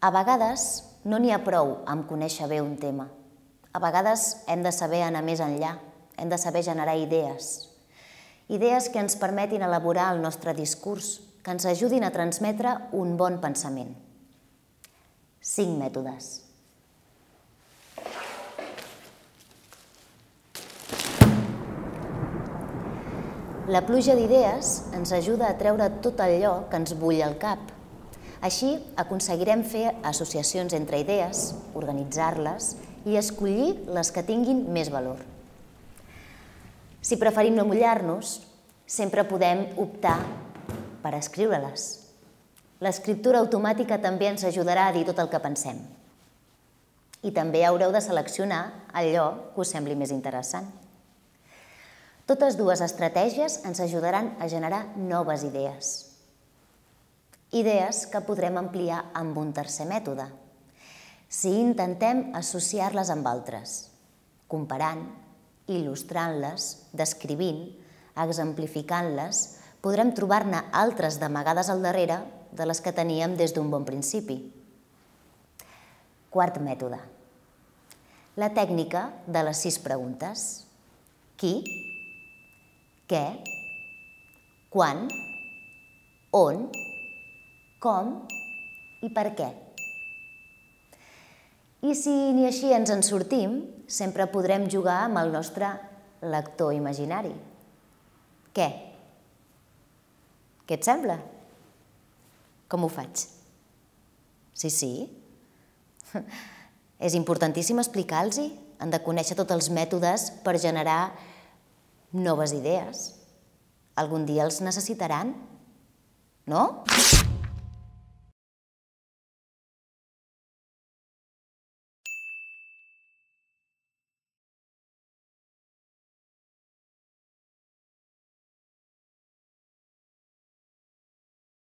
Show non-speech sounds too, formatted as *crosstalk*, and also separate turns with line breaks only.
A vegades no n'hi ha prou amb conèixer bé un tema. A vegades hem de saber anar més enllà, hem de saber generar idees. Idees que ens permetin elaborar el nostre discurs, que ens ajudin a transmetre un bon pensament. Cinc mètodes. La pluja d'idees ens ajuda a treure tot allò que ens bull al cap. Així aconseguirem fer associacions entre idees, organitzar-les i escollir les que tinguin més valor. Si preferim no mullar-nos, sempre podem optar per escriure-les. L'escriptura automàtica també ens ajudarà a dir tot el que pensem. I també haureu de seleccionar allò que us sembli més interessant. Totes dues estratègies ens ajudaran a generar noves idees. Idees que podrem ampliar amb un tercer mètode, si intentem associar-les amb altres, comparant, il·lustrant-les, descrivint, exemplificant-les, podrem trobar-ne altres d'amagades al darrere de les que teníem des d'un bon principi. Quart mètode. La tècnica de les sis preguntes. Qui? què, quan, on, com i per què. I si ni així ens en sortim, sempre podrem jugar amb el nostre lector imaginari. Què? Què et sembla? Com ho faig? Sí, sí. *laughs* És importantíssim explicar-los. Han de conèixer tots els mètodes per generar noves idees. Algun dia els necessitaran, no?